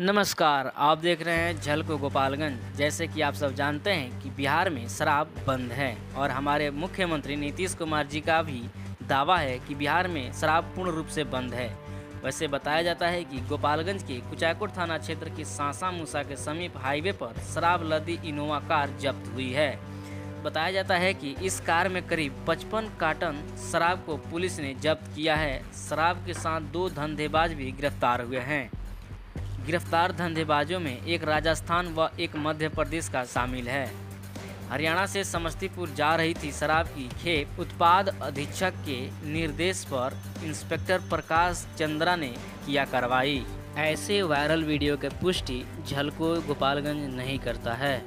नमस्कार, आप देख रहे हैं झलको गोपालगंज। जैसे कि आप सब जानते हैं कि बिहार में शराब बंद है और हमारे मुख्यमंत्री नीतीश कुमार जी का भी दावा है कि बिहार में शराब पूर्ण रूप से बंद है। वैसे बताया जाता है कि गोपालगंज के कुचायकोट थाना क्षेत्र के सांसा मूसा के समीप हाईवे पर शराब लदी इनोवा कार जब्त हुई है। बताया जाता है कि इस कार में करीब 55 कार्टन शराब को पुलिस ने जब्त किया है। शराब के साथ दो धंधेबाज भी गिरफ़्तार हुए हैं। गिरफ़्तार धंधेबाजों में एक राजस्थान व एक मध्य प्रदेश का शामिल है। हरियाणा से समस्तीपुर जा रही थी शराब की खेप। उत्पाद अधीक्षक के निर्देश पर इंस्पेक्टर प्रकाश चंद्रा ने किया कार्रवाई। ऐसे वायरल वीडियो की पुष्टि झलको गोपालगंज नहीं करता है।